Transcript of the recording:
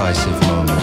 decisive moment.